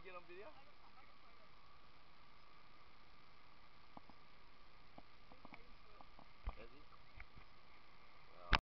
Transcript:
you get on video?